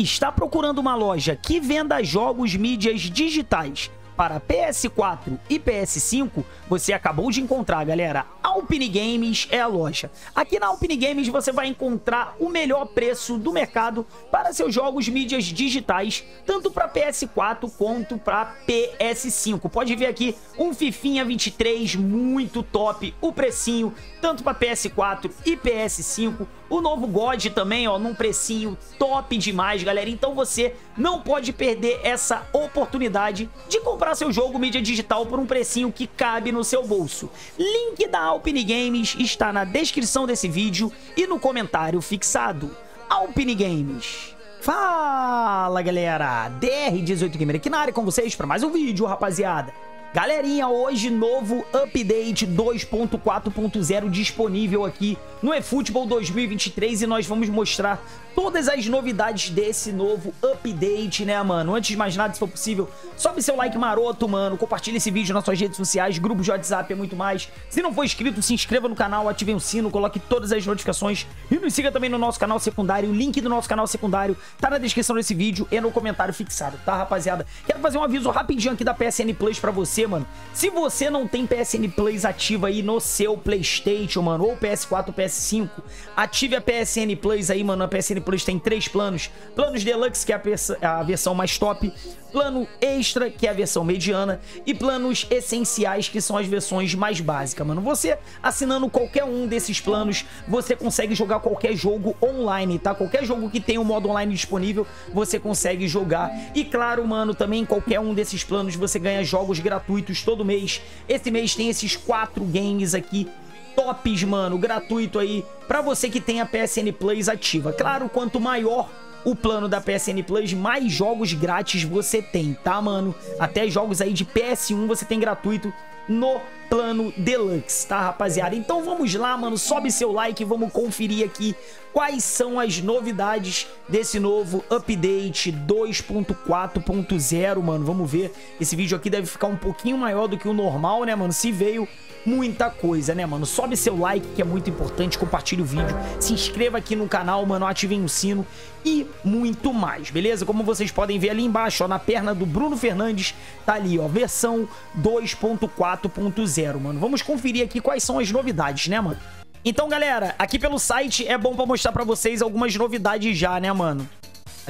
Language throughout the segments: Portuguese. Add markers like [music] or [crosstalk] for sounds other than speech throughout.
Está procurando uma loja que venda jogos mídias digitais para PS4 e PS5, você acabou de encontrar, galera. Alpine Games é a loja. Aqui na Alpine Games você vai encontrar o melhor preço do mercado para seus jogos mídias digitais, tanto para PS4 quanto para PS5. Pode ver aqui um Fifinha 23 muito top, o precinho tanto para PS4 e PS5. O novo God também, ó, num precinho top demais, galera. Então você não pode perder essa oportunidade de comprar seu jogo mídia digital por um precinho que cabe no seu bolso. Link da Alpine Games está na descrição desse vídeo e no comentário fixado. Alpine Games. Fala, galera! DR18 Gamer aqui na área com vocês para mais um vídeo, rapaziada. Galerinha, hoje novo update 2.4.0 disponível aqui no eFootball 2023 e nós vamos mostrar todas as novidades desse novo update, né, mano? Antes de mais nada, se for possível, sobe seu like maroto, mano, compartilha esse vídeo nas suas redes sociais, grupos de WhatsApp e muito mais. Se não for inscrito, se inscreva no canal, ative o sino, coloque todas as notificações e nos siga também no nosso canal secundário. O link do nosso canal secundário tá na descrição desse vídeo e no comentário fixado, tá, rapaziada? Quero fazer um aviso rapidinho aqui da PSN Plus pra você, mano. Se você não tem PSN Plus ativa aí no seu Playstation, mano, ou PS4 ou PS5, ative a PSN Plus aí, mano, a PSN Plus tem três planos. Planos Deluxe, que é a, a versão mais top. Plano Extra, que é a versão mediana. E planos Essenciais, que são as versões mais básicas, mano. Você, assinando qualquer um desses planos, você consegue jogar qualquer jogo online, tá? Qualquer jogo que tenha o um modo online disponível, você consegue jogar. E claro, mano, também qualquer um desses planos você ganha jogos gratuitos todo mês. Esse mês tem esses quatro games aqui tops, mano, gratuito aí pra você que tem a PSN Plus ativa. Claro, quanto maior o plano da PSN Plus, mais jogos grátis você tem, tá, mano? Até jogos aí de PS1 você tem gratuito no plano Deluxe, tá, rapaziada? Então vamos lá, mano, sobe seu like vamos conferir aqui quais são as novidades desse novo update 2.4.0, mano. Vamos ver, esse vídeo aqui deve ficar um pouquinho maior do que o normal, né, mano? Se veio muita coisa, né, mano? Sobe seu like, que é muito importante, compartilhe o vídeo, se inscreva aqui no canal, mano, ativem o sino e muito mais, beleza? Como vocês podem ver ali embaixo, ó, na perna do Bruno Fernandes, tá ali, ó, versão 2.4.0, mano. Vamos conferir aqui quais são as novidades, né, mano? Então, galera, aqui pelo site é bom pra mostrar pra vocês algumas novidades já, né, mano?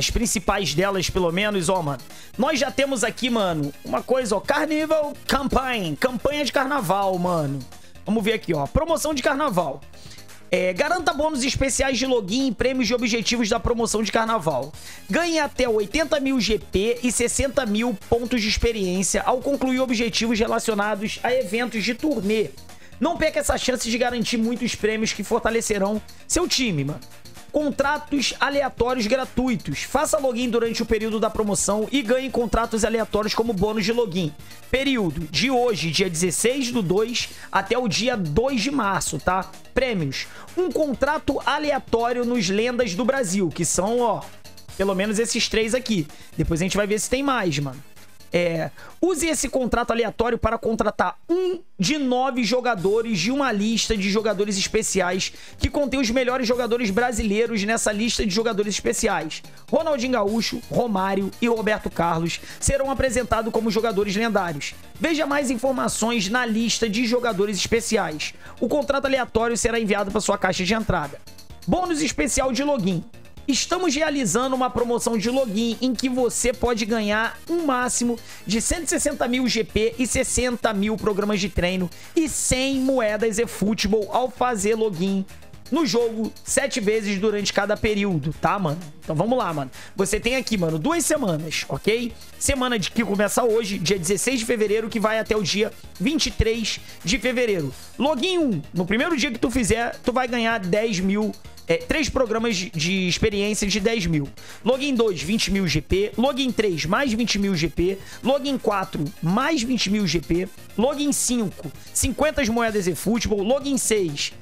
As principais delas, pelo menos, ó, mano. Nós já temos aqui, mano, uma coisa, ó. Carnival Campaign. Campanha de carnaval, mano. Vamos ver aqui, ó. Promoção de carnaval. É, garanta bônus especiais de login e prêmios de objetivos da promoção de carnaval. Ganhe até 80 mil GP e 60 mil pontos de experiência ao concluir objetivos relacionados a eventos de turnê. Não perca essa chance de garantir muitos prêmios que fortalecerão seu time, mano contratos aleatórios gratuitos. Faça login durante o período da promoção e ganhe contratos aleatórios como bônus de login. Período de hoje, dia 16 do 2 até o dia 2 de março, tá? Prêmios. Um contrato aleatório nos Lendas do Brasil, que são, ó, pelo menos esses três aqui. Depois a gente vai ver se tem mais, mano. É, use esse contrato aleatório para contratar um de nove jogadores de uma lista de jogadores especiais que contém os melhores jogadores brasileiros nessa lista de jogadores especiais. Ronaldinho Gaúcho, Romário e Roberto Carlos serão apresentados como jogadores lendários. Veja mais informações na lista de jogadores especiais. O contrato aleatório será enviado para sua caixa de entrada. Bônus especial de login. Estamos realizando uma promoção de login em que você pode ganhar um máximo de 160 mil GP e 60 mil programas de treino e 100 moedas e futebol ao fazer login no jogo sete vezes durante cada período, tá, mano? Então vamos lá, mano. Você tem aqui, mano, duas semanas, ok? Semana de que começa hoje, dia 16 de fevereiro, que vai até o dia 23 de fevereiro. Login 1, no primeiro dia que tu fizer, tu vai ganhar 10 mil é, três programas de experiência de 10 mil. Login 2, 20 mil GP. Login 3, mais 20 mil GP. Login 4, mais 20 mil GP. Login 5, 50 moedas e futebol. Login 6,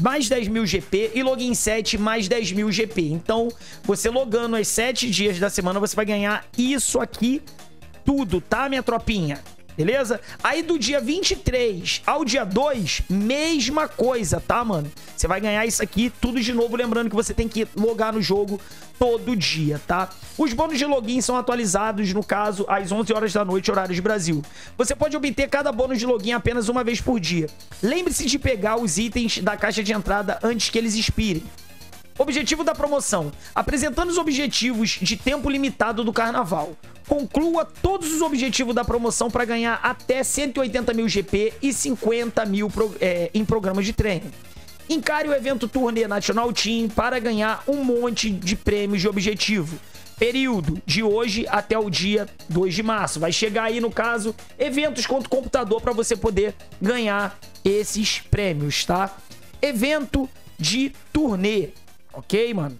mais 10 mil GP e login 7 mais 10 mil GP. Então, você logando os 7 dias da semana, você vai ganhar isso aqui tudo, tá, minha tropinha? Beleza? Aí do dia 23 ao dia 2, mesma coisa, tá, mano? Você vai ganhar isso aqui tudo de novo, lembrando que você tem que logar no jogo todo dia, tá? Os bônus de login são atualizados, no caso, às 11 horas da noite, horário de Brasil. Você pode obter cada bônus de login apenas uma vez por dia. Lembre-se de pegar os itens da caixa de entrada antes que eles expirem. Objetivo da promoção: apresentando os objetivos de tempo limitado do carnaval. Conclua todos os objetivos da promoção para ganhar até 180 mil GP e 50 mil é, em programas de treino. Encare o evento Turnê National Team para ganhar um monte de prêmios de objetivo. Período de hoje até o dia 2 de março. Vai chegar aí, no caso, eventos contra o computador para você poder ganhar esses prêmios, tá? Evento de turnê ok, mano?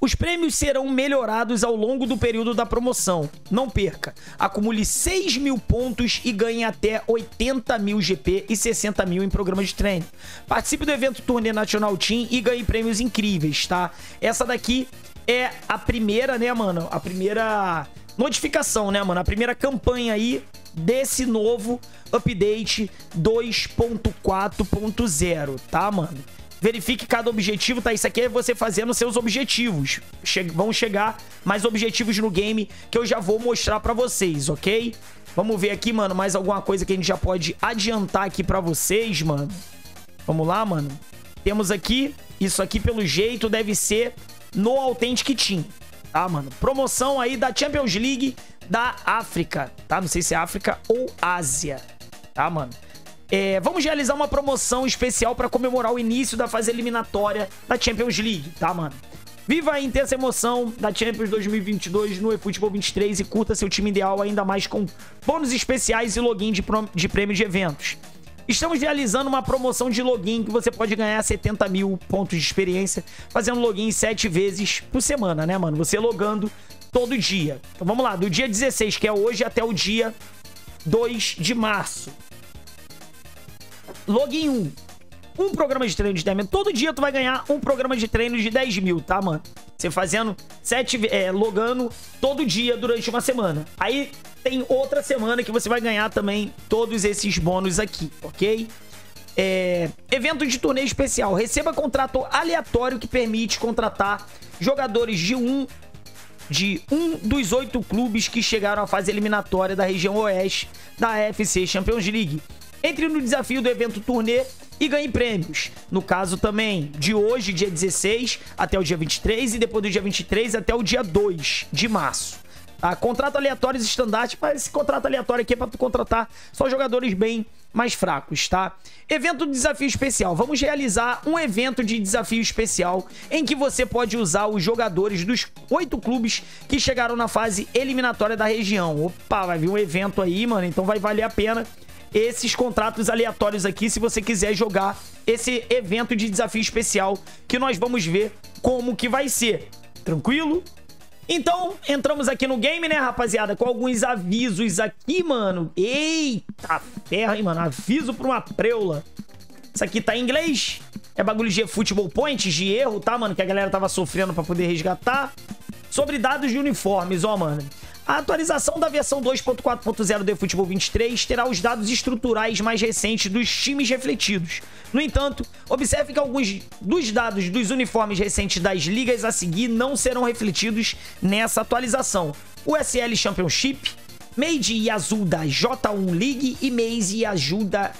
Os prêmios serão melhorados ao longo do período da promoção. Não perca. Acumule 6 mil pontos e ganhe até 80 mil GP e 60 mil em programas de treino. Participe do evento Turnê National Team e ganhe prêmios incríveis, tá? Essa daqui é a primeira, né, mano? A primeira notificação, né, mano? A primeira campanha aí desse novo update 2.4.0, tá, mano? Verifique cada objetivo, tá? Isso aqui é você fazendo seus objetivos. Che vão chegar mais objetivos no game que eu já vou mostrar pra vocês, ok? Vamos ver aqui, mano, mais alguma coisa que a gente já pode adiantar aqui pra vocês, mano. Vamos lá, mano. Temos aqui, isso aqui pelo jeito deve ser no Authentic Team, tá, mano? Promoção aí da Champions League da África, tá? Não sei se é África ou Ásia, tá, mano? É, vamos realizar uma promoção especial para comemorar o início da fase eliminatória da Champions League, tá, mano? Viva a intensa emoção da Champions 2022 no eFootball 23 e curta seu time ideal ainda mais com bônus especiais e login de, de prêmios de eventos. Estamos realizando uma promoção de login que você pode ganhar 70 mil pontos de experiência fazendo login 7 vezes por semana, né, mano? Você logando todo dia. Então vamos lá, do dia 16, que é hoje, até o dia 2 de março. Login 1. Um programa de treino de 10 mil. Todo dia tu vai ganhar um programa de treino de 10 mil, tá, mano? Você fazendo sete, é, logando todo dia durante uma semana. Aí tem outra semana que você vai ganhar também todos esses bônus aqui, ok? É, evento de torneio especial. Receba contrato aleatório que permite contratar jogadores de um de um dos oito clubes que chegaram à fase eliminatória da região oeste da FC Champions League. Entre no desafio do evento turnê e ganhe prêmios. No caso também de hoje, dia 16, até o dia 23 e depois do dia 23 até o dia 2 de março. Tá? Contrato aleatórios estandarte, mas esse contrato aleatório aqui é para tu contratar só jogadores bem mais fracos, tá? Evento de desafio especial. Vamos realizar um evento de desafio especial em que você pode usar os jogadores dos oito clubes que chegaram na fase eliminatória da região. Opa, vai vir um evento aí, mano, então vai valer a pena esses contratos aleatórios aqui se você quiser jogar esse evento de desafio especial que nós vamos ver como que vai ser. Tranquilo? Então, entramos aqui no game, né, rapaziada? Com alguns avisos aqui, mano. Eita ferro, hein, mano? Aviso pra uma preula. Isso aqui tá em inglês. É bagulho de futebol points, de erro, tá, mano? Que a galera tava sofrendo pra poder resgatar. Sobre dados de uniformes, ó, mano. A atualização da versão 2.4.0 do eFootball 23 terá os dados estruturais mais recentes dos times refletidos. No entanto, observe que alguns dos dados dos uniformes recentes das ligas a seguir não serão refletidos nessa atualização. O SL Championship, Made Yazuda J1 League e Maze Yazuda,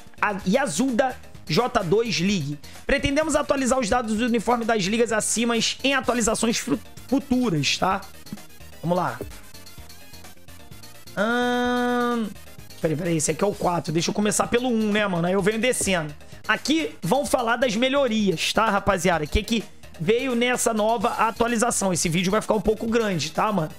Yazuda J2 League. Pretendemos atualizar os dados do uniforme das ligas acima em atualizações futuras, tá? Vamos lá. Hum... Peraí, peraí, esse aqui é o 4. Deixa eu começar pelo 1, né, mano? Aí eu venho descendo. Aqui vão falar das melhorias, tá, rapaziada? O que que veio nessa nova atualização. Esse vídeo vai ficar um pouco grande, tá, mano?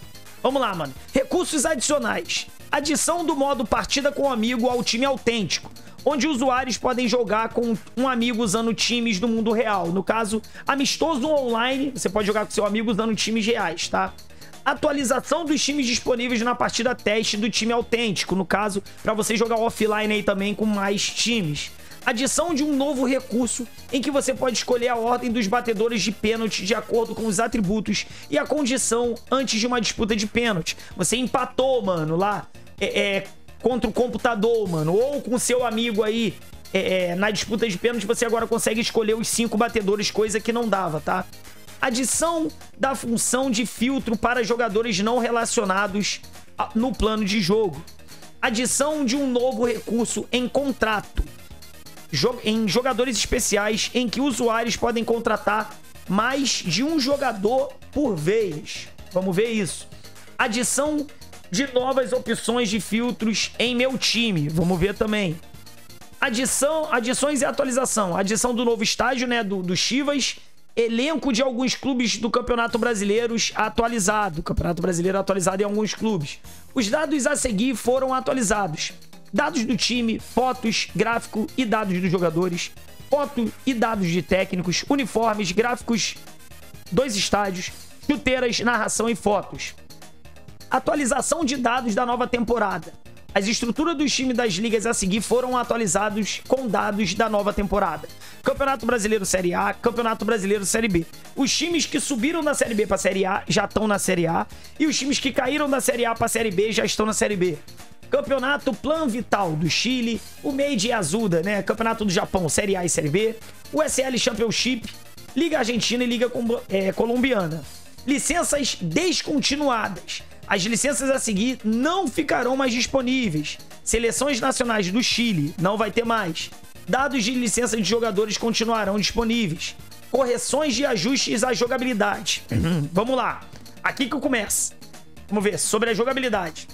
Vamos lá, mano. Recursos adicionais. Adição do modo partida com amigo ao time autêntico, onde usuários podem jogar com um amigo usando times do mundo real. No caso, amistoso online, você pode jogar com seu amigo usando times reais, tá? Atualização dos times disponíveis na partida teste do time autêntico, no caso, para você jogar offline aí também com mais times. Adição de um novo recurso em que você pode escolher a ordem dos batedores de pênalti de acordo com os atributos e a condição antes de uma disputa de pênalti. Você empatou, mano, lá. É, é contra o computador, mano, ou com seu amigo aí é, é, na disputa de pênalti, você agora consegue escolher os cinco batedores, coisa que não dava, tá? Adição da função de filtro para jogadores não relacionados no plano de jogo. Adição de um novo recurso em contrato. Em jogadores especiais em que usuários podem contratar mais de um jogador por vez. Vamos ver isso. Adição de novas opções de filtros em meu time. Vamos ver também. Adição, adições e atualização. Adição do novo estágio, né, do, do Chivas. Elenco de alguns clubes do Campeonato Brasileiro atualizado. Campeonato Brasileiro atualizado em alguns clubes. Os dados a seguir foram atualizados. Dados do time, fotos, gráfico e dados dos jogadores. Foto e dados de técnicos, uniformes, gráficos dos estádios, chuteiras, narração e fotos. Atualização de dados da nova temporada. As estruturas dos times das ligas a seguir foram atualizados com dados da nova temporada. Campeonato Brasileiro Série A, Campeonato Brasileiro Série B. Os times que subiram da Série B para Série A já estão na Série A e os times que caíram da Série A para Série B já estão na Série B. Campeonato Plan Vital do Chile, o Meiji Azuda, né? Campeonato do Japão, Série A e Série B, o SL Championship, Liga Argentina e Liga é, Colombiana. Licenças descontinuadas. As licenças a seguir não ficarão mais disponíveis. Seleções nacionais do Chile não vai ter mais. Dados de licença de jogadores continuarão disponíveis. Correções de ajustes à jogabilidade. [clears throat] Vamos lá. Aqui que eu começo. Vamos ver sobre a jogabilidade.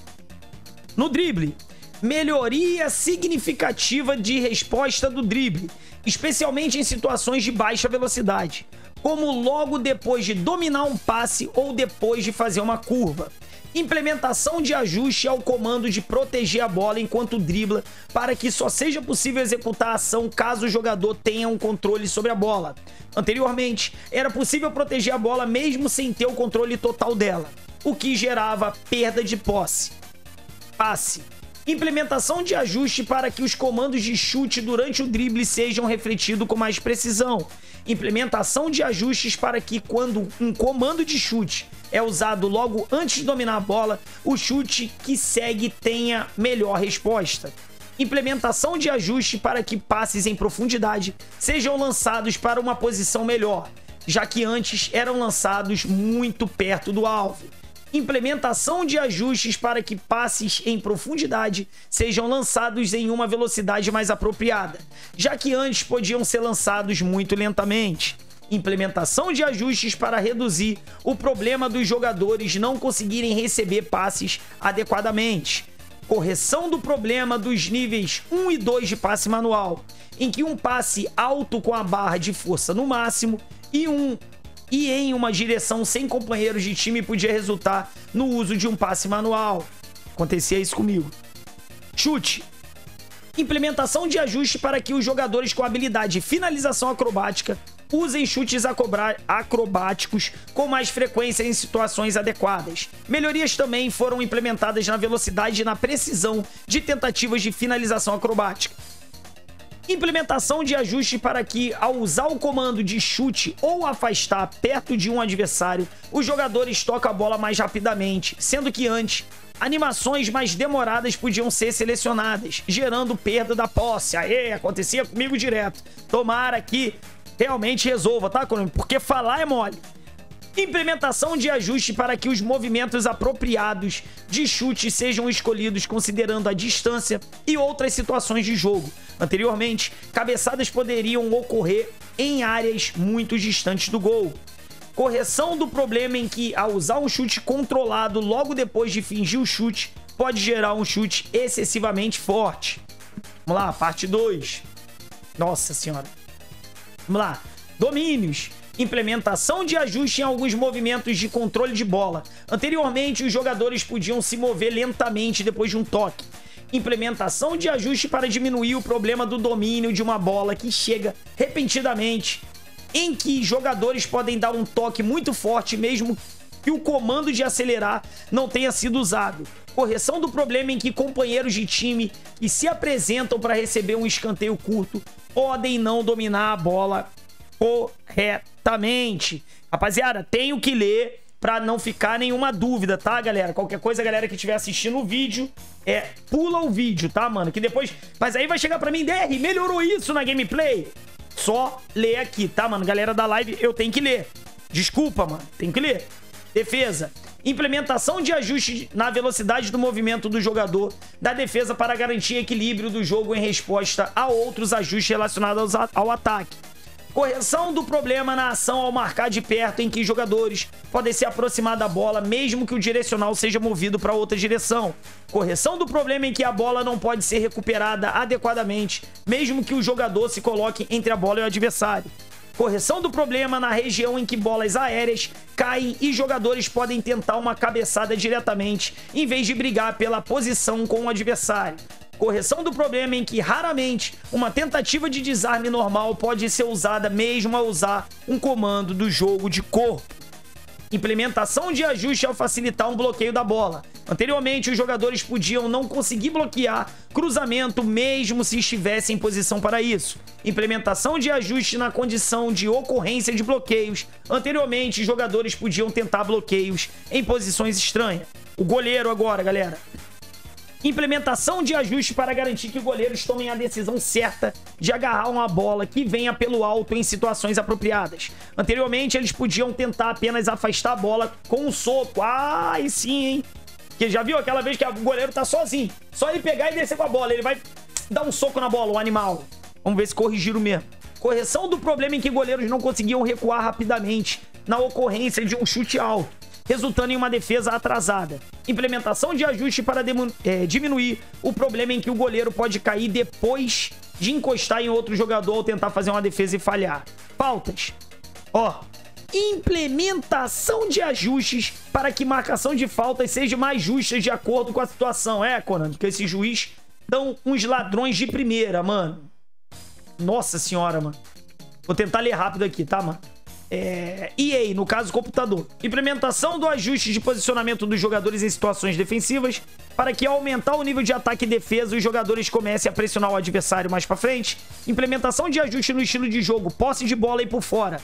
No drible, melhoria significativa de resposta do drible, especialmente em situações de baixa velocidade, como logo depois de dominar um passe ou depois de fazer uma curva. Implementação de ajuste ao comando de proteger a bola enquanto dribla, para que só seja possível executar a ação caso o jogador tenha um controle sobre a bola. Anteriormente, era possível proteger a bola mesmo sem ter o controle total dela, o que gerava perda de posse passe. Implementação de ajuste para que os comandos de chute durante o drible sejam refletidos com mais precisão. Implementação de ajustes para que quando um comando de chute é usado logo antes de dominar a bola, o chute que segue tenha melhor resposta. Implementação de ajuste para que passes em profundidade sejam lançados para uma posição melhor, já que antes eram lançados muito perto do alvo implementação de ajustes para que passes em profundidade sejam lançados em uma velocidade mais apropriada, já que antes podiam ser lançados muito lentamente. Implementação de ajustes para reduzir o problema dos jogadores não conseguirem receber passes adequadamente. Correção do problema dos níveis 1 e 2 de passe manual, em que um passe alto com a barra de força no máximo e um e em uma direção sem companheiros de time podia resultar no uso de um passe manual. Acontecia isso comigo. Chute. Implementação de ajuste para que os jogadores com habilidade de finalização acrobática usem chutes acrobáticos com mais frequência em situações adequadas. Melhorias também foram implementadas na velocidade e na precisão de tentativas de finalização acrobática. Implementação de ajuste para que, ao usar o comando de chute ou afastar perto de um adversário, os jogadores tocam a bola mais rapidamente, sendo que antes, animações mais demoradas podiam ser selecionadas, gerando perda da posse. Aê, acontecia comigo direto. Tomara que realmente resolva, tá, Porque falar é mole. Implementação de ajuste para que os movimentos apropriados de chute sejam escolhidos considerando a distância e outras situações de jogo. Anteriormente, cabeçadas poderiam ocorrer em áreas muito distantes do gol. Correção do problema em que, ao usar um chute controlado logo depois de fingir o chute, pode gerar um chute excessivamente forte. Vamos lá, parte 2. Nossa senhora. Vamos lá. Domínios implementação de ajuste em alguns movimentos de controle de bola. Anteriormente, os jogadores podiam se mover lentamente depois de um toque. Implementação de ajuste para diminuir o problema do domínio de uma bola que chega repentinamente, em que jogadores podem dar um toque muito forte mesmo que o comando de acelerar não tenha sido usado. Correção do problema em que companheiros de time que se apresentam para receber um escanteio curto podem não dominar a bola corretamente. Rapaziada, tenho que ler pra não ficar nenhuma dúvida, tá, galera? Qualquer coisa, galera que estiver assistindo o vídeo, é, pula o vídeo, tá, mano? Que depois... Mas aí vai chegar pra mim, DR, melhorou isso na gameplay? Só ler aqui, tá, mano? Galera da live, eu tenho que ler. Desculpa, mano, tem que ler. Defesa. Implementação de ajuste na velocidade do movimento do jogador da defesa para garantir equilíbrio do jogo em resposta a outros ajustes relacionados ao ataque. Correção do problema na ação ao marcar de perto em que jogadores podem se aproximar da bola mesmo que o direcional seja movido para outra direção. Correção do problema em que a bola não pode ser recuperada adequadamente mesmo que o jogador se coloque entre a bola e o adversário. Correção do problema na região em que bolas aéreas caem e jogadores podem tentar uma cabeçada diretamente em vez de brigar pela posição com o adversário. Correção do problema em que raramente uma tentativa de desarme normal pode ser usada mesmo a usar um comando do jogo de corpo. Implementação de ajuste ao facilitar um bloqueio da bola. Anteriormente, os jogadores podiam não conseguir bloquear cruzamento mesmo se estivessem em posição para isso. Implementação de ajuste na condição de ocorrência de bloqueios. Anteriormente, os jogadores podiam tentar bloqueios em posições estranhas. O goleiro agora, galera. Implementação de ajuste para garantir que goleiros tomem a decisão certa de agarrar uma bola que venha pelo alto em situações apropriadas. Anteriormente, eles podiam tentar apenas afastar a bola com um soco. Ah, e sim, hein? Que já viu aquela vez que o goleiro tá sozinho. Só ele pegar e descer com a bola. Ele vai dar um soco na bola, o animal. Vamos ver se corrigiram mesmo. Correção do problema em que goleiros não conseguiam recuar rapidamente na ocorrência de um chute alto resultando em uma defesa atrasada. Implementação de ajuste para é, diminuir o problema em que o goleiro pode cair depois de encostar em outro jogador ao tentar fazer uma defesa e falhar. Faltas. Ó, implementação de ajustes para que marcação de faltas seja mais justa de acordo com a situação. É, Conan, que esse juiz dão uns ladrões de primeira, mano. Nossa senhora, mano. Vou tentar ler rápido aqui, tá, mano? É, EA, no caso computador. Implementação do ajuste de posicionamento dos jogadores em situações defensivas para que ao aumentar o nível de ataque e defesa os jogadores comecem a pressionar o adversário mais para frente. Implementação de ajuste no estilo de jogo, posse de bola e por fora.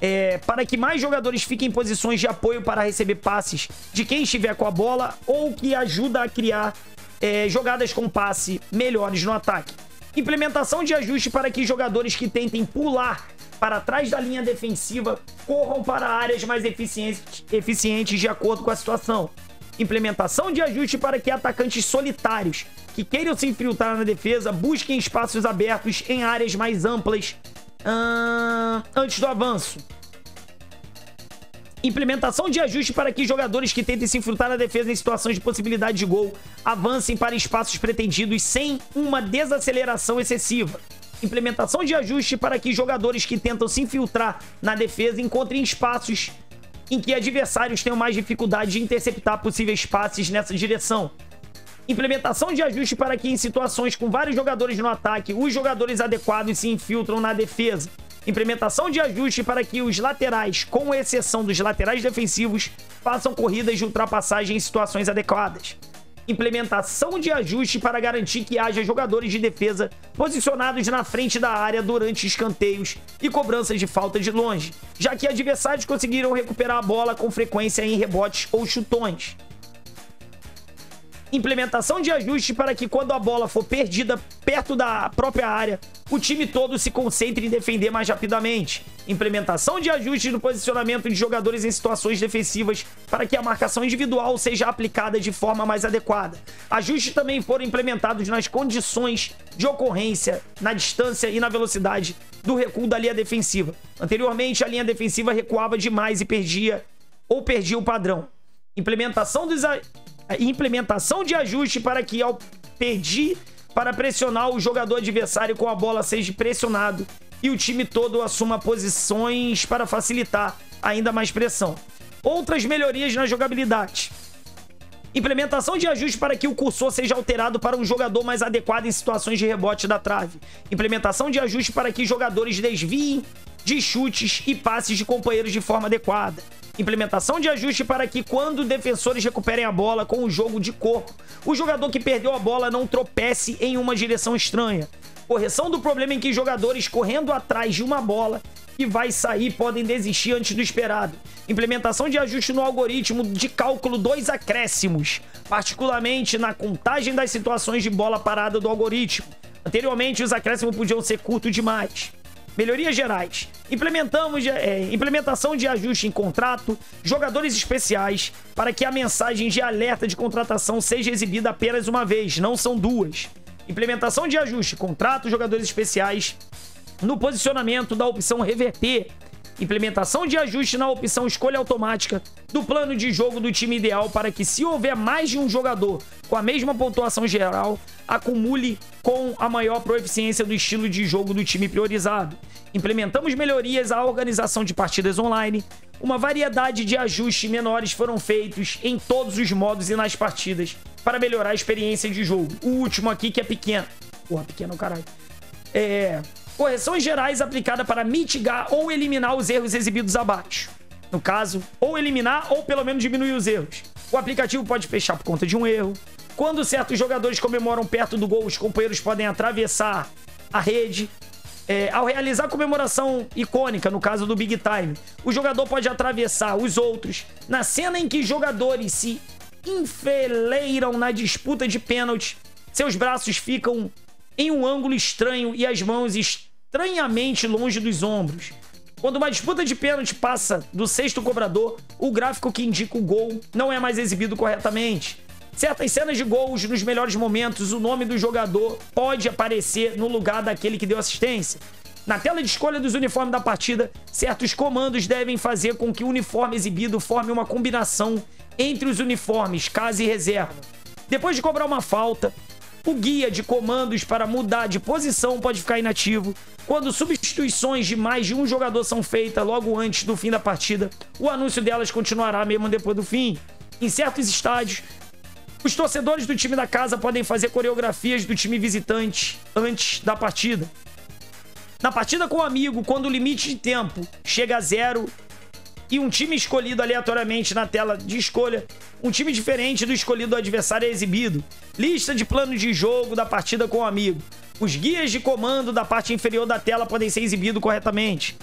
É, para que mais jogadores fiquem em posições de apoio para receber passes de quem estiver com a bola ou que ajuda a criar é, jogadas com passe melhores no ataque. Implementação de ajuste para que jogadores que tentem pular para trás da linha defensiva corram para áreas mais eficientes, eficientes de acordo com a situação. Implementação de ajuste para que atacantes solitários que queiram se infiltrar na defesa busquem espaços abertos em áreas mais amplas uh, antes do avanço. Implementação de ajuste para que jogadores que tentem se infiltrar na defesa em situações de possibilidade de gol avancem para espaços pretendidos sem uma desaceleração excessiva implementação de ajuste para que jogadores que tentam se infiltrar na defesa encontrem espaços em que adversários tenham mais dificuldade de interceptar possíveis passes nessa direção. Implementação de ajuste para que em situações com vários jogadores no ataque, os jogadores adequados se infiltram na defesa. Implementação de ajuste para que os laterais, com exceção dos laterais defensivos, façam corridas de ultrapassagem em situações adequadas. Implementação de ajuste para garantir que haja jogadores de defesa posicionados na frente da área durante escanteios e cobranças de falta de longe, já que adversários conseguiram recuperar a bola com frequência em rebotes ou chutões implementação de ajuste para que quando a bola for perdida perto da própria área, o time todo se concentre em defender mais rapidamente. Implementação de ajuste no posicionamento de jogadores em situações defensivas para que a marcação individual seja aplicada de forma mais adequada. Ajustes também foram implementados nas condições de ocorrência, na distância e na velocidade do recuo da linha defensiva. Anteriormente, a linha defensiva recuava demais e perdia ou perdia o padrão. Implementação dos implementação de ajuste para que ao pedir para pressionar o jogador adversário com a bola seja pressionado e o time todo assuma posições para facilitar ainda mais pressão. Outras melhorias na jogabilidade. Implementação de ajuste para que o cursor seja alterado para um jogador mais adequado em situações de rebote da trave. Implementação de ajuste para que jogadores desviem de chutes e passes de companheiros de forma adequada implementação de ajuste para que quando defensores recuperem a bola com o jogo de corpo, o jogador que perdeu a bola não tropece em uma direção estranha. Correção do problema em que jogadores correndo atrás de uma bola que vai sair podem desistir antes do esperado. Implementação de ajuste no algoritmo de cálculo dos acréscimos, particularmente na contagem das situações de bola parada do algoritmo. Anteriormente, os acréscimos podiam ser curtos demais. Melhorias gerais. Implementamos é, implementação de ajuste em contrato, jogadores especiais, para que a mensagem de alerta de contratação seja exibida apenas uma vez, não são duas. Implementação de ajuste, contrato, jogadores especiais, no posicionamento da opção reverter, implementação de ajuste na opção escolha automática do plano de jogo do time ideal para que, se houver mais de um jogador com a mesma pontuação geral, acumule com a maior proeficiência do estilo de jogo do time priorizado. Implementamos melhorias à organização de partidas online. Uma variedade de ajustes menores foram feitos em todos os modos e nas partidas para melhorar a experiência de jogo. O último aqui que é pequeno. Porra, pequeno caralho. É, correções gerais aplicadas para mitigar ou eliminar os erros exibidos abaixo. No caso, ou eliminar ou pelo menos diminuir os erros. O aplicativo pode fechar por conta de um erro. Quando certos jogadores comemoram perto do gol, os companheiros podem atravessar a rede. É, ao realizar a comemoração icônica, no caso do Big Time, o jogador pode atravessar os outros. Na cena em que jogadores se enfileiram na disputa de pênalti, seus braços ficam em um ângulo estranho e as mãos estranhamente longe dos ombros. Quando uma disputa de pênalti passa do sexto cobrador, o gráfico que indica o gol não é mais exibido corretamente. Certas cenas de gols, nos melhores momentos, o nome do jogador pode aparecer no lugar daquele que deu assistência. Na tela de escolha dos uniformes da partida, certos comandos devem fazer com que o uniforme exibido forme uma combinação entre os uniformes, casa e reserva. Depois de cobrar uma falta, o guia de comandos para mudar de posição pode ficar inativo. Quando substituições de mais de um jogador são feitas logo antes do fim da partida, o anúncio delas continuará mesmo depois do fim. Em certos estádios, os torcedores do time da casa podem fazer coreografias do time visitante antes da partida. Na partida com o amigo, quando o limite de tempo chega a zero e um time escolhido aleatoriamente na tela de escolha, um time diferente do escolhido do adversário é exibido. Lista de plano de jogo da partida com o amigo. Os guias de comando da parte inferior da tela podem ser exibidos corretamente.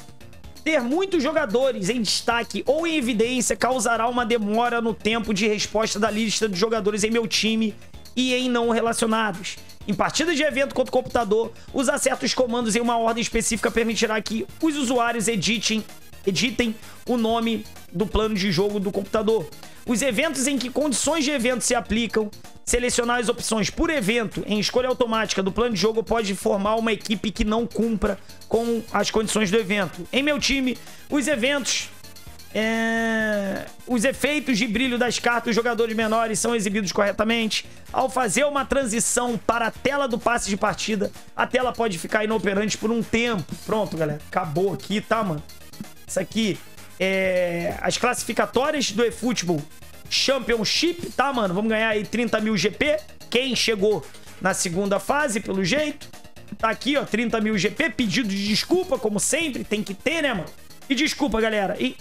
Ter muitos jogadores em destaque ou em evidência causará uma demora no tempo de resposta da lista de jogadores em meu time e em não relacionados. Em partidas de evento contra o computador, usar certos comandos em uma ordem específica permitirá que os usuários editem editem o nome do plano de jogo do computador. Os eventos em que condições de evento se aplicam, selecionar as opções por evento em escolha automática do plano de jogo pode formar uma equipe que não cumpra com as condições do evento. Em meu time, os eventos é... Os efeitos de brilho das cartas dos jogadores menores são exibidos corretamente. Ao fazer uma transição para a tela do passe de partida, a tela pode ficar inoperante por um tempo. Pronto, galera. Acabou aqui, tá, mano? Isso aqui é as classificatórias do eFootball Championship, tá, mano? Vamos ganhar aí 30 mil GP. Quem chegou na segunda fase, pelo jeito. Tá aqui, ó, 30 mil GP. Pedido de desculpa, como sempre, tem que ter, né, mano? E desculpa, galera. E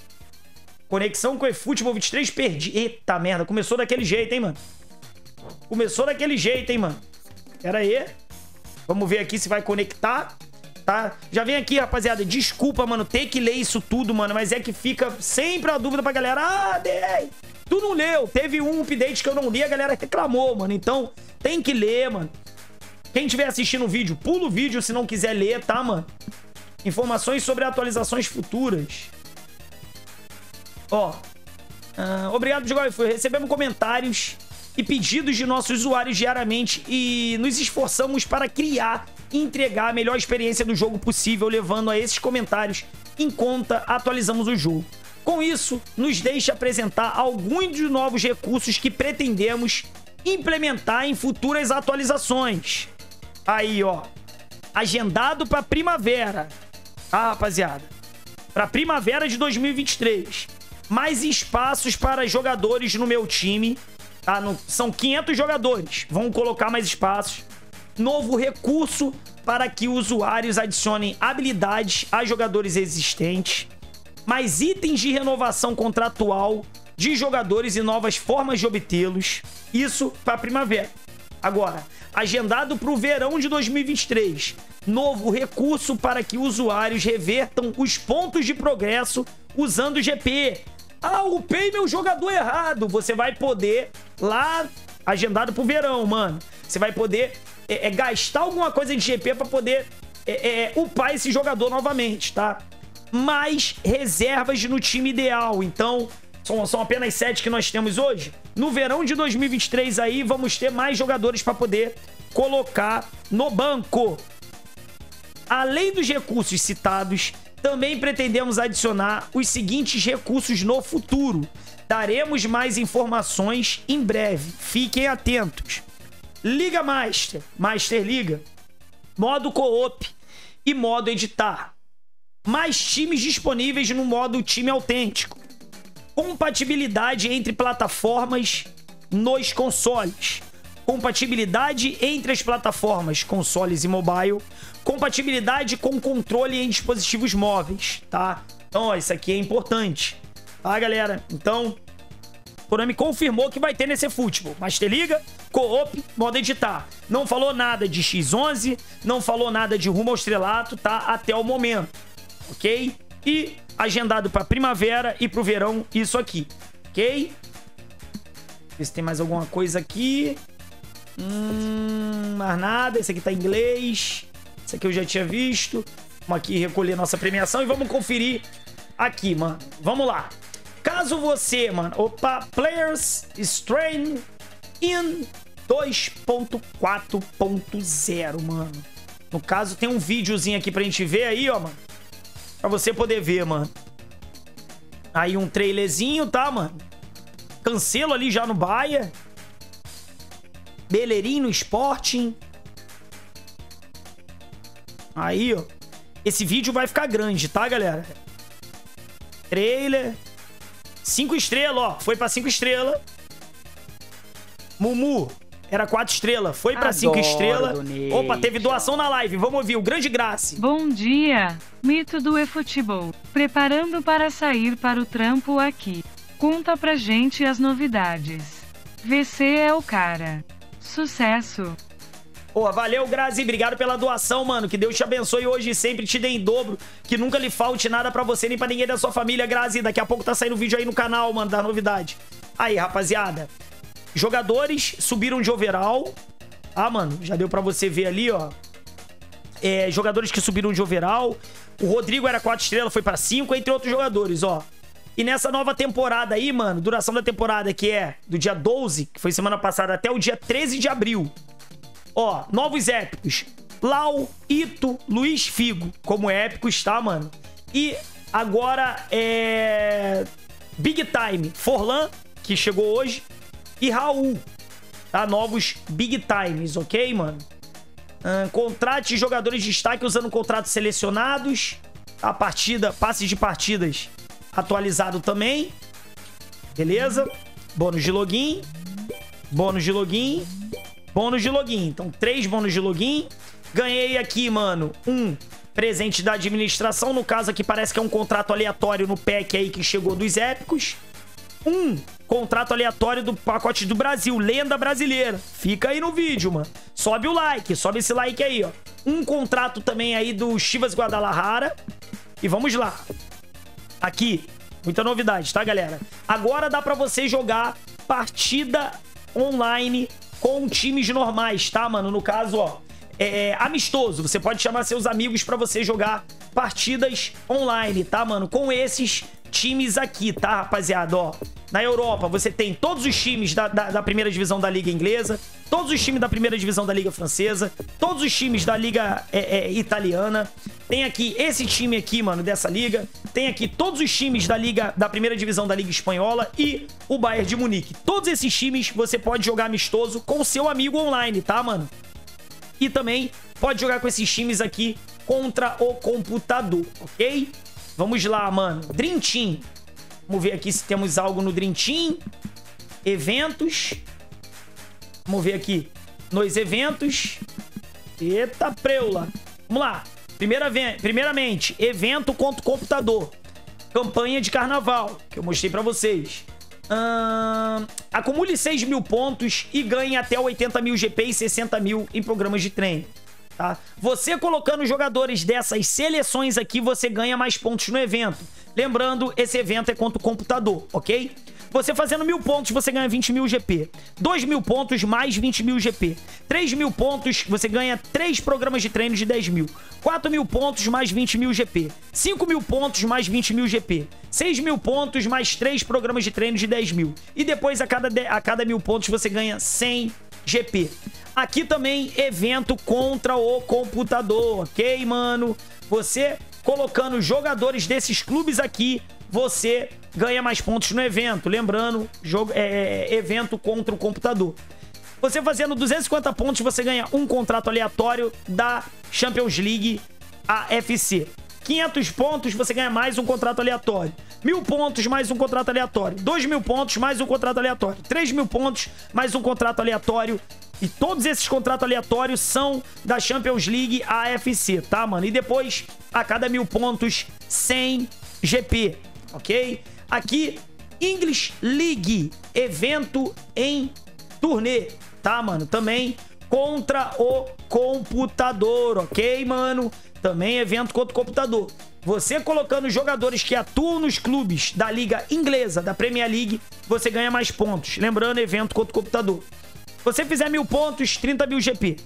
conexão com o eFootball 23, perdi. Eita merda, começou daquele jeito, hein, mano? Começou daquele jeito, hein, mano? Pera aí. Vamos ver aqui se vai conectar tá? Já vem aqui, rapaziada. Desculpa, mano, ter que ler isso tudo, mano. Mas é que fica sempre a dúvida pra galera. Ah, Dei, tu não leu. Teve um update que eu não li, a galera reclamou, mano. Então, tem que ler, mano. Quem estiver assistindo o vídeo, pula o vídeo se não quiser ler, tá, mano? Informações sobre atualizações futuras. Ó. Uh, obrigado, Jogo. Recebemos comentários e pedidos de nossos usuários diariamente e nos esforçamos para criar e entregar a melhor experiência do jogo possível, levando a esses comentários em conta, atualizamos o jogo. Com isso, nos deixa apresentar alguns dos novos recursos que pretendemos implementar em futuras atualizações. Aí, ó. Agendado para primavera. Ah, rapaziada. Para primavera de 2023. Mais espaços para jogadores no meu time Tá? São 500 jogadores. Vão colocar mais espaços. Novo recurso para que usuários adicionem habilidades a jogadores existentes. Mais itens de renovação contratual de jogadores e novas formas de obtê-los. Isso para primavera. Agora, agendado para o verão de 2023. novo recurso para que usuários revertam os pontos de progresso usando o GP. Ah, upei meu jogador errado. Você vai poder, lá, agendado pro verão, mano. Você vai poder é, é, gastar alguma coisa de GP para poder é, é, upar esse jogador novamente, tá? Mais reservas no time ideal. Então, são, são apenas sete que nós temos hoje. No verão de 2023 aí, vamos ter mais jogadores para poder colocar no banco. Além dos recursos citados, também pretendemos adicionar os seguintes recursos no futuro. Daremos mais informações em breve. Fiquem atentos. Liga Master, Master Liga, modo co-op e modo editar. Mais times disponíveis no modo time autêntico. Compatibilidade entre plataformas nos consoles compatibilidade entre as plataformas consoles e mobile, compatibilidade com controle em dispositivos móveis, tá? Então, ó, isso aqui é importante, tá, galera? Então, Konami confirmou que vai ter nesse futebol. Master Liga, Co-op, modo editar. Não falou nada de X11, não falou nada de rumo ao estrelato, tá? Até o momento, ok? E agendado para primavera e para o verão isso aqui, ok? Ver se tem mais alguma coisa aqui. Hum, mais nada. Esse aqui tá em inglês. Esse aqui eu já tinha visto. Vamos aqui recolher nossa premiação e vamos conferir aqui, mano. Vamos lá. Caso você, mano... Opa, Players Strain in 2.4.0, mano. No caso, tem um videozinho aqui pra gente ver aí, ó, mano. Pra você poder ver, mano. Aí um trailerzinho, tá, mano? Cancelo ali já no Baia. Beleirinho no Sporting. Aí, ó. Esse vídeo vai ficar grande, tá, galera? Trailer. Cinco estrelas, ó. Foi pra cinco estrelas. Mumu. Era quatro estrelas. Foi pra Adoro, cinco estrelas. Opa, teve doação na live. Vamos ouvir. O Grande Graça. Bom dia. Mito do eFootball. Preparando para sair para o trampo aqui. Conta pra gente as novidades. VC é o cara. Sucesso! Pô, valeu, Grazi. Obrigado pela doação, mano. Que Deus te abençoe hoje e sempre te dê em dobro. Que nunca lhe falte nada pra você nem pra ninguém da sua família, Grazi. Daqui a pouco tá saindo vídeo aí no canal, mano, da novidade. Aí, rapaziada. Jogadores subiram de overall. Ah, mano, já deu pra você ver ali, ó. É, jogadores que subiram de overall. O Rodrigo era 4 estrelas, foi pra 5, entre outros jogadores, ó. E nessa nova temporada aí, mano, duração da temporada que é do dia 12, que foi semana passada, até o dia 13 de abril. Ó, novos épicos. Lau, Ito, Luiz Figo, como épicos, tá, mano? E agora é. Big Time, Forlan, que chegou hoje, e Raul, tá? Novos Big Times, ok, mano? Uh, contrate jogadores de destaque usando contratos selecionados. A partida, passes de partidas atualizado também. Beleza? Bônus de login. Bônus de login. Bônus de login. Então, três bônus de login. Ganhei aqui, mano, um presente da administração. No caso aqui, parece que é um contrato aleatório no pack aí que chegou dos épicos. Um contrato aleatório do pacote do Brasil, lenda brasileira. Fica aí no vídeo, mano. Sobe o like, sobe esse like aí, ó. Um contrato também aí do Chivas Guadalajara. E vamos lá. Aqui, muita novidade, tá, galera? Agora dá pra você jogar partida online com times normais, tá, mano? No caso, ó, é, é amistoso. Você pode chamar seus amigos para você jogar partidas online, tá, mano? Com esses times aqui, tá, rapaziada? Ó, na Europa você tem todos os times da, da, da, primeira divisão da Liga Inglesa, todos os times da primeira divisão da Liga Francesa, todos os times da Liga é, é, Italiana. Tem aqui esse time aqui, mano, dessa liga. Tem aqui todos os times da Liga da primeira divisão da Liga Espanhola e o Bayern de Munique. Todos esses times você pode jogar amistoso com o seu amigo online, tá, mano? E também pode jogar com esses times aqui contra o computador, ok? Vamos lá, mano. Dream Team. Vamos ver aqui se temos algo no Dream Team. Eventos. Vamos ver aqui. Nos eventos. Eita, preula. Vamos lá. Primeira, primeiramente, evento contra o computador. Campanha de carnaval, que eu mostrei pra vocês. Acumule 6 mil pontos e ganhe até 80 mil GP e 60 mil em programas de treino. Tá? Você colocando jogadores dessas seleções aqui, você ganha mais pontos no evento. Lembrando, esse evento é contra o computador, ok? Você fazendo mil pontos, você ganha 20 mil GP. 2 mil pontos, mais 20 mil GP. 3 mil pontos, você ganha 3 programas de treino de 10 mil. 4 mil pontos, mais 20 mil GP. 5 mil pontos, mais 20 mil GP. 6 mil pontos, mais 3 programas de treino de 10 mil. E depois, a cada, de, a cada mil pontos, você ganha 100 GP. Aqui também, evento contra o computador, ok, mano? Você colocando jogadores desses clubes aqui, você ganha mais pontos no evento. Lembrando, jogo, é, é evento contra o computador. Você fazendo 250 pontos, você ganha um contrato aleatório da Champions League AFC. 500 pontos, você ganha mais um contrato aleatório. Mil pontos, mais um contrato aleatório. 2 mil pontos, mais um contrato aleatório. 3 mil pontos, mais um contrato aleatório. E todos esses contratos aleatórios são da Champions League AFC, tá, mano? E depois, a cada mil pontos, 100 GP, ok? Aqui, English League, evento em turnê, tá, mano? Também contra o computador, ok, mano? Também evento contra o computador. Você colocando jogadores que atuam nos clubes da Liga Inglesa, da Premier League, você ganha mais pontos. Lembrando, evento contra o computador. Você fizer mil pontos, 30 mil GP.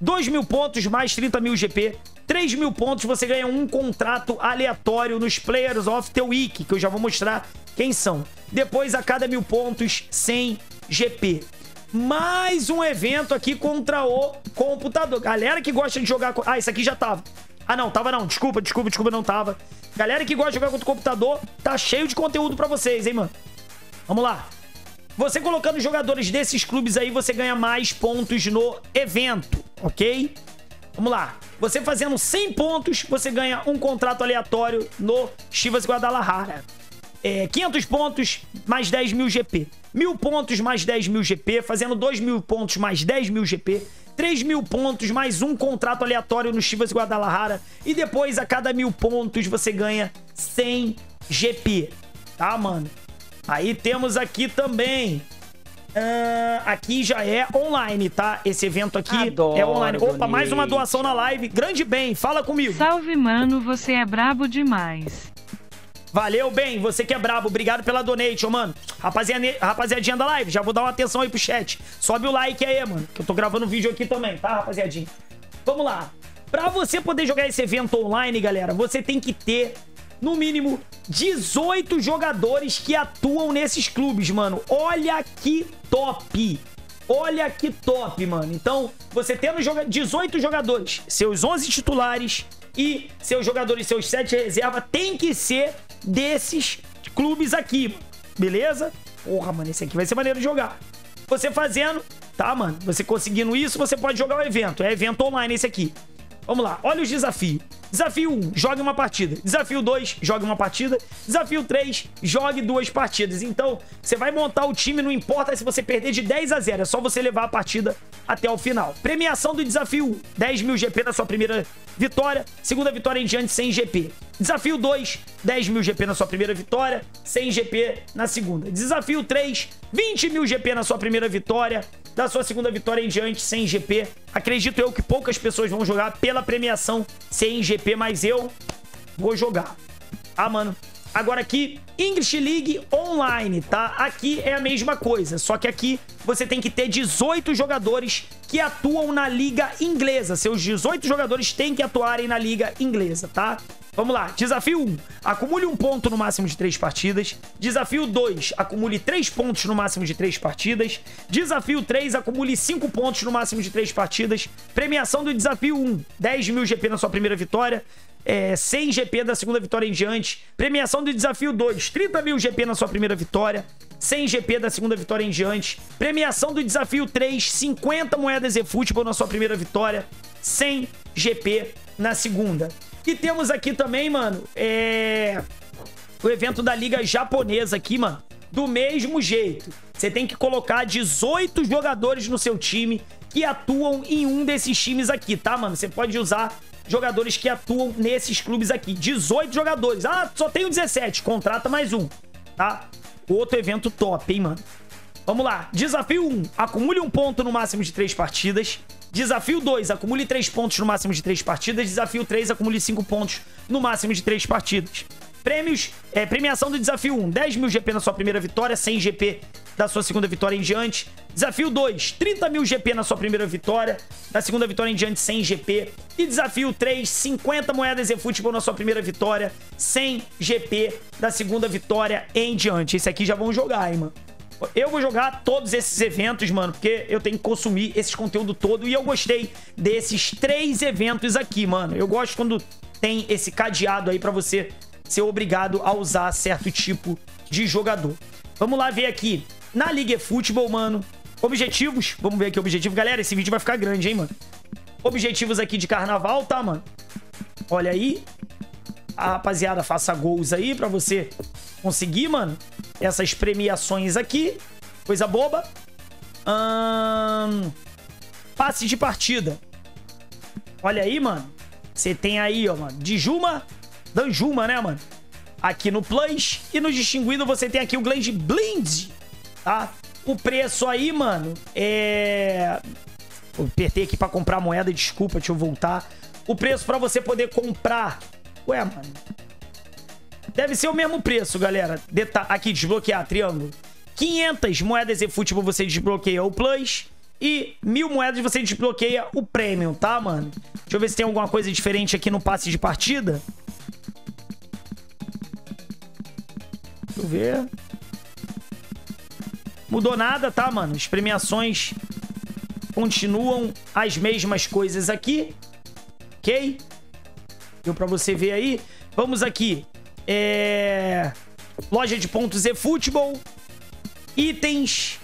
2 mil pontos mais 30 mil GP. 3 mil pontos, você ganha um contrato aleatório nos Players of the Week, que eu já vou mostrar quem são. Depois, a cada mil pontos, 100 GP. Mais um evento aqui contra o computador. Galera que gosta de jogar... Ah, isso aqui já tava. Ah, não, tava não. Desculpa, desculpa, desculpa, não tava. Galera que gosta de jogar contra o computador, tá cheio de conteúdo pra vocês, hein, mano? Vamos lá. Você colocando jogadores desses clubes aí, você ganha mais pontos no evento, ok? Vamos lá. Você fazendo 100 pontos, você ganha um contrato aleatório no Chivas Guadalajara. É, 500 pontos, mais 10 mil GP. 1000 pontos, mais 10 mil GP. Fazendo 2 mil pontos, mais 10 mil GP. 3 mil pontos, mais um contrato aleatório no Chivas Guadalajara. E depois, a cada mil pontos, você ganha 100 GP. Tá, mano? Aí temos aqui também Uh, aqui já é online, tá? Esse evento aqui Adoro, é online. Opa, mais uma doação na live. Grande bem, fala comigo. Salve, mano, você é brabo demais. Valeu, bem, você que é brabo. Obrigado pela donation, mano. Rapaziada, rapaziadinha da live, já vou dar uma atenção aí pro chat. Sobe o like aí, mano, que eu tô gravando vídeo aqui também, tá, rapaziadinha? Vamos lá. Pra você poder jogar esse evento online, galera, você tem que ter no mínimo 18 jogadores que atuam nesses clubes, mano. Olha que top! Olha que top, mano. Então, você tendo 18 jogadores, seus 11 titulares e seus jogadores, seus 7 reserva, tem que ser desses clubes aqui, beleza? Porra, mano, esse aqui vai ser maneiro de jogar. Você fazendo, tá, mano? Você conseguindo isso, você pode jogar o evento. É evento online esse aqui. Vamos lá, olha os desafios. Desafio 1, jogue uma partida. Desafio 2, jogue uma partida. Desafio 3, jogue duas partidas. Então, você vai montar o time, não importa se você perder de 10 a 0, é só você levar a partida até o final. Premiação do desafio 1, 10 mil GP na sua primeira vitória. Segunda vitória em diante, 100 GP. Desafio 2, 10 mil GP na sua primeira vitória, 100 GP na segunda. Desafio 3, 20 mil GP na sua primeira vitória, da sua segunda vitória em diante, 100 GP. Acredito eu que poucas pessoas vão jogar pela premiação 100 GP, mas eu vou jogar. Ah, mano. Agora aqui, English League Online, tá? Aqui é a mesma coisa, só que aqui você tem que ter 18 jogadores que atuam na liga inglesa. Seus 18 jogadores têm que atuarem na liga inglesa, tá? Vamos lá, desafio 1, acumule um ponto no máximo de 3 partidas. Desafio 2, acumule 3 pontos no máximo de 3 partidas. Desafio 3, acumule 5 pontos no máximo de 3 partidas. Premiação do desafio 1, 10 mil GP na sua primeira vitória. É, 100 GP da segunda vitória em diante. Premiação do desafio 2, 30 mil GP na sua primeira vitória. 100 GP da segunda vitória em diante. Premiação do desafio 3, 50 moedas e futebol na sua primeira vitória. 100 GP na segunda. E temos aqui também, mano, é... O evento da Liga Japonesa aqui, mano. Do mesmo jeito. Você tem que colocar 18 jogadores no seu time que atuam em um desses times aqui, tá, mano? Você pode usar jogadores que atuam nesses clubes aqui. 18 jogadores. Ah, só tenho 17. Contrata mais um, tá? Outro evento top, hein, mano? Vamos lá. Desafio 1. Acumule um ponto no máximo de 3 partidas. Desafio 2, acumule 3 pontos no máximo de 3 partidas. Desafio 3, acumule 5 pontos no máximo de 3 partidas. Prêmios, é, premiação do desafio 1, 10 mil GP na sua primeira vitória, 100 GP da sua segunda vitória em diante. Desafio 2, 30 mil GP na sua primeira vitória, da segunda vitória em diante, 100 GP. E desafio 3, 50 moedas e futebol na sua primeira vitória, 100 GP da segunda vitória em diante. Esse aqui já vão jogar, hein, mano. Eu vou jogar todos esses eventos, mano, porque eu tenho que consumir esse conteúdo todo. E eu gostei desses três eventos aqui, mano. Eu gosto quando tem esse cadeado aí pra você ser obrigado a usar certo tipo de jogador. Vamos lá ver aqui. Na Liga Futebol, mano. Objetivos. Vamos ver aqui o objetivo. Galera, esse vídeo vai ficar grande, hein, mano. Objetivos aqui de carnaval, tá, mano? Olha aí. A rapaziada faça gols aí pra você conseguir, mano. Essas premiações aqui. Coisa boba. Hum... Passe de partida. Olha aí, mano. Você tem aí, ó, mano. Dijuma Danjuma, né, mano? Aqui no Plus. E no distinguido você tem aqui o Glade Blind, tá? O preço aí, mano, é... Eu apertei aqui pra comprar moeda, desculpa, deixa eu voltar. O preço pra você poder comprar... Ué, mano. Deve ser o mesmo preço, galera. Deta aqui, desbloquear, triângulo. 500 moedas e futebol você desbloqueia o Plus. E mil moedas você desbloqueia o Premium, tá, mano? Deixa eu ver se tem alguma coisa diferente aqui no passe de partida. Deixa eu ver. Mudou nada, tá, mano? As premiações continuam as mesmas coisas aqui. Ok? Deu pra você ver aí. Vamos aqui. É... Loja de pontos e futebol. Itens.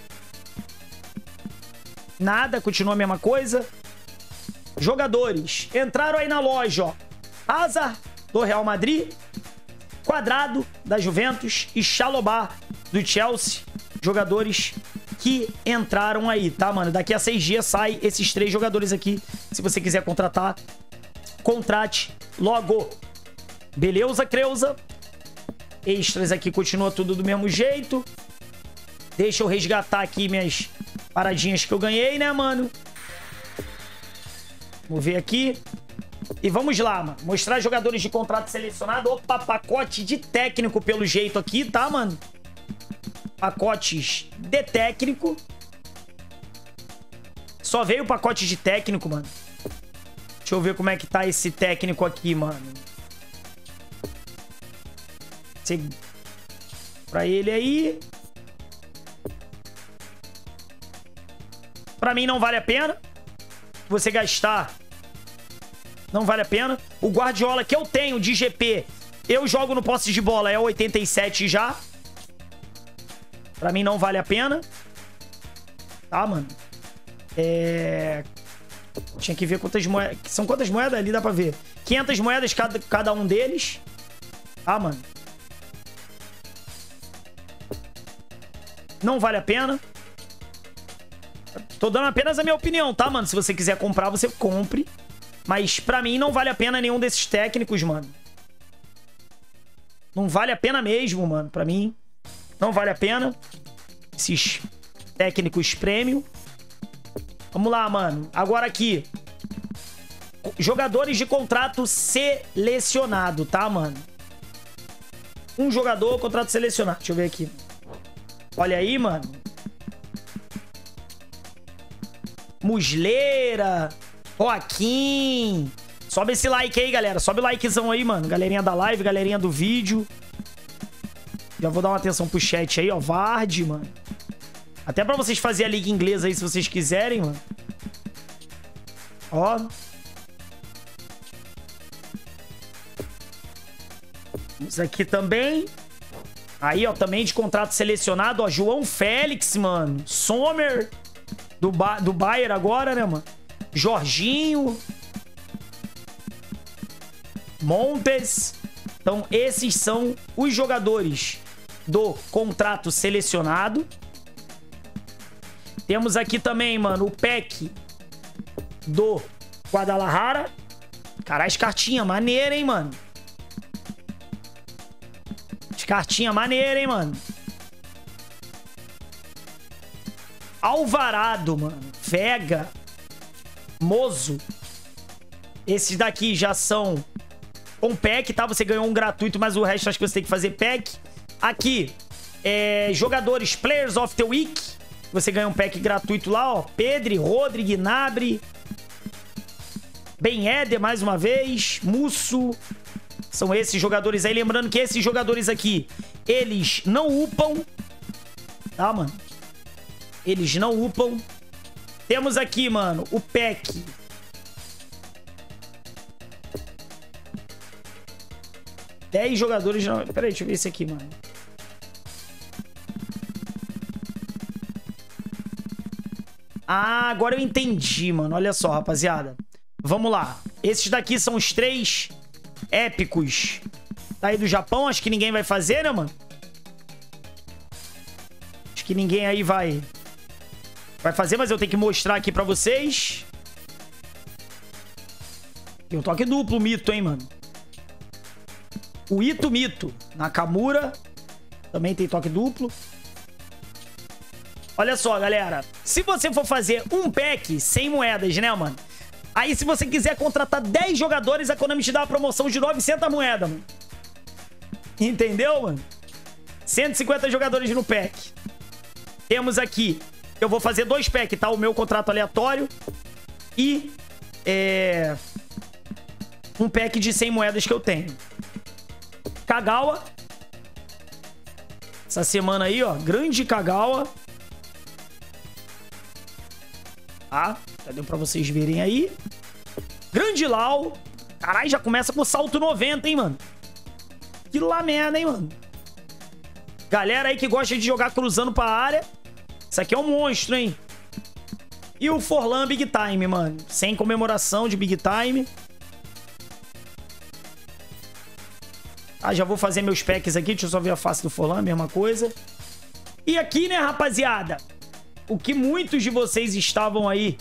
Nada, continua a mesma coisa. Jogadores. Entraram aí na loja, ó. Do Real Madrid. Quadrado, da Juventus. E Chalobah, do Chelsea. Jogadores que entraram aí, tá, mano? Daqui a seis dias sai esses três jogadores aqui. Se você quiser contratar, contrate logo. Beleza, Creuza? Extras aqui continua tudo do mesmo jeito. Deixa eu resgatar aqui minhas paradinhas que eu ganhei, né, mano? Vamos ver aqui. E vamos lá, mano. Mostrar jogadores de contrato selecionado. Opa, pacote de técnico pelo jeito aqui, tá, mano? Pacotes de técnico. Só veio o pacote de técnico, mano. Deixa eu ver como é que tá esse técnico aqui, mano. Pra ele aí. Pra mim não vale a pena. Você gastar não vale a pena. O Guardiola que eu tenho de GP, eu jogo no posse de bola, é 87 já. Pra mim não vale a pena. Tá, mano? É... Tinha que ver quantas moedas... São quantas moedas ali, dá pra ver. 500 moedas cada, cada um deles. Tá, mano? Não vale a pena. Tô dando apenas a minha opinião, tá, mano? Se você quiser comprar, você compre. Mas pra mim não vale a pena nenhum desses técnicos, mano. Não vale a pena mesmo, mano. Pra mim, não vale a pena. Esses técnicos prêmio. Vamos lá, mano. Agora aqui. Jogadores de contrato selecionado, tá, mano? Um jogador, contrato selecionado. Deixa eu ver aqui. Olha aí, mano. Musleira. Joaquim. Sobe esse like aí, galera. Sobe o likezão aí, mano. Galerinha da live, galerinha do vídeo. Já vou dar uma atenção pro chat aí, ó. Vard, mano. Até pra vocês fazerem a liga inglesa aí, se vocês quiserem, mano. Ó. Isso aqui também. Aí, ó, também de contrato selecionado, ó. João Félix, mano. Sommer. Do, ba do Bayern agora, né, mano? Jorginho. Montes. Então, esses são os jogadores do contrato selecionado. Temos aqui também, mano, o PEC do Guadalajara. Caralho, as cartinhas maneira, hein, mano. As cartinhas maneira, hein, mano. Alvarado, mano. Vega. Mozo. Esses daqui já são com pack, tá? Você ganhou um gratuito, mas o resto acho que você tem que fazer pack. Aqui, é, jogadores Players of the Week. Você ganha um pack gratuito lá, ó. Pedri, Rodrigo, Gnabry. Ben Eder, mais uma vez. Musso. São esses jogadores aí. Lembrando que esses jogadores aqui, eles não upam. Tá, mano? Eles não upam. Temos aqui, mano, o pack. Dez jogadores... Não... Pera aí, deixa eu ver esse aqui, mano. Ah, agora eu entendi, mano. Olha só, rapaziada. Vamos lá. Esses daqui são os três épicos. Tá aí do Japão, acho que ninguém vai fazer, né, mano? Acho que ninguém aí vai... Vai fazer, mas eu tenho que mostrar aqui pra vocês. Tem um toque duplo, mito, hein, mano? O Ito Mito. Nakamura. Também tem toque duplo. Olha só, galera. Se você for fazer um pack sem moedas, né, mano? Aí, se você quiser contratar 10 jogadores, a Konami te dá uma promoção de 900 moedas, mano. Entendeu, mano? 150 jogadores no pack. Temos aqui... Eu vou fazer dois packs, tá? O meu contrato aleatório. E... É... Um pack de 100 moedas que eu tenho. Kagawa. Essa semana aí, ó. Grande Kagawa. Tá? Já deu pra vocês verem aí. Grande Lau. Caralho, já começa com salto 90, hein, mano? Que lá merda, hein, mano? Galera aí que gosta de jogar cruzando pra área. Isso aqui é um monstro, hein? E o Forlan Big Time, mano. Sem comemoração de Big Time. Ah, já vou fazer meus packs aqui. Deixa eu só ver a face do Forlan, mesma coisa. E aqui, né, rapaziada? O que muitos de vocês estavam aí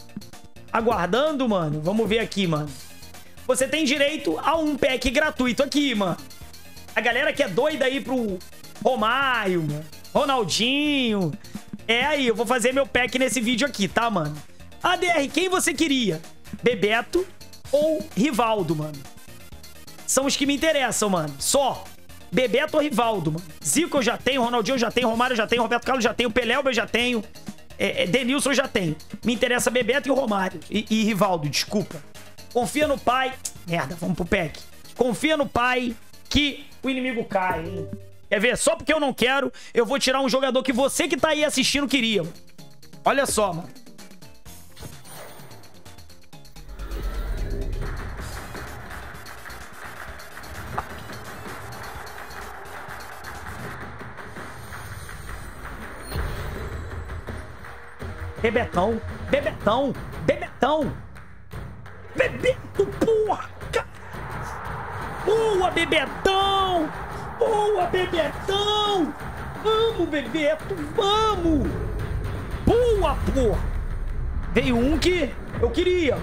aguardando, mano. Vamos ver aqui, mano. Você tem direito a um pack gratuito aqui, mano. A galera que é doida aí pro Romário. Ronaldinho. É aí, eu vou fazer meu pack nesse vídeo aqui, tá, mano? ADR, quem você queria? Bebeto ou Rivaldo, mano? São os que me interessam, mano. Só. Bebeto ou Rivaldo, mano. Zico eu já tenho, Ronaldinho eu já tenho, Romário eu já tenho, Roberto Carlos eu já tenho, Pelé eu já tenho. É, é, Denilson já tenho. Me interessa Bebeto e o Romário. E, e Rivaldo, desculpa. Confia no pai. Merda, vamos pro pack. Confia no pai que o inimigo cai, hein? Quer ver? Só porque eu não quero, eu vou tirar um jogador que você que tá aí assistindo queria. Olha só, mano. Bebetão, Bebetão, Bebetão. Bebeto, porra. Boa, Bebetão. Boa, Bebetão. Vamos, Bebeto, vamos. Boa, porra. Veio um que eu queria.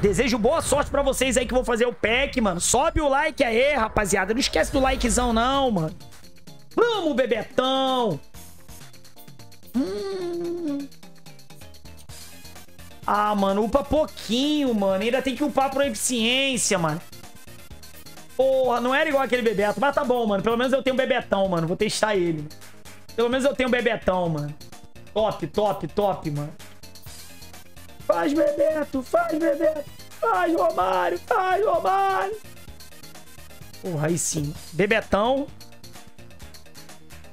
Desejo boa sorte pra vocês aí que vão fazer o pack, mano. Sobe o like aí, rapaziada. Não esquece do likezão, não, mano. Vamos, Bebetão. Ah, mano, upa pouquinho, mano. Ainda tem que upar por eficiência, mano. Porra, não era igual aquele Bebeto. Mas tá bom, mano. Pelo menos eu tenho um Bebetão, mano. Vou testar ele. Pelo menos eu tenho um Bebetão, mano. Top, top, top, mano. Faz Bebeto, faz Bebeto. Faz Romário, faz Romário. Porra, aí sim. Bebetão.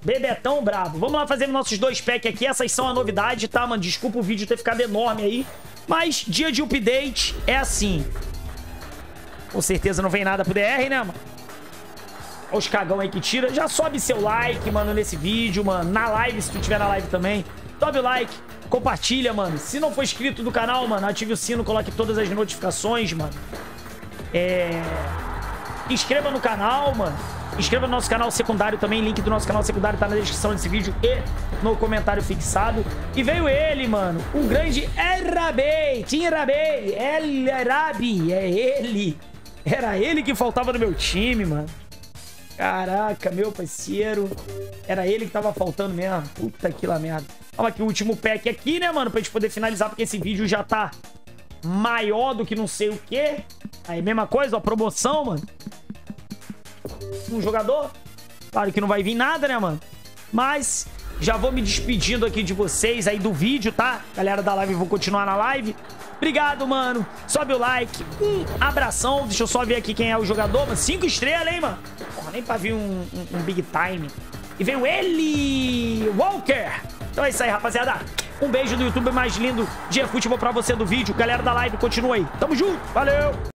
Bebetão bravo. Vamos lá fazer nossos dois packs aqui. Essas são a novidade, tá, mano? Desculpa o vídeo ter ficado enorme aí. Mas dia de update é assim. Com certeza não vem nada pro DR, né, mano? Olha os cagão aí que tira. Já sobe seu like, mano, nesse vídeo, mano. Na live, se tu tiver na live também. Sobe o like, compartilha, mano. Se não for inscrito do canal, mano, ative o sino, coloque todas as notificações, mano. É... Inscreva no canal, mano. Inscreva no nosso canal secundário também. Link do nosso canal secundário tá na descrição desse vídeo e no comentário fixado. E veio ele, mano. O grande Erabei. Tinha Erabei. El Arabi. É ele. Era ele que faltava no meu time, mano. Caraca, meu parceiro. Era ele que tava faltando mesmo. Puta que lá merda. Vamos aqui o último pack aqui, né, mano? Pra gente poder finalizar, porque esse vídeo já tá maior do que não sei o quê. Aí, mesma coisa, ó, promoção, mano. Um jogador. Claro que não vai vir nada, né, mano? Mas já vou me despedindo aqui de vocês aí do vídeo, tá? Galera da live, vou continuar na live. Obrigado, mano. Sobe o like. Um abração. Deixa eu só ver aqui quem é o jogador. Mano, cinco estrelas, hein, mano? Porra, nem pra vir um, um, um big time. E veio ele, Walker. Então é isso aí, rapaziada. Um beijo do YouTube mais lindo de futebol pra você do vídeo. Galera da live, continua aí. Tamo junto. Valeu.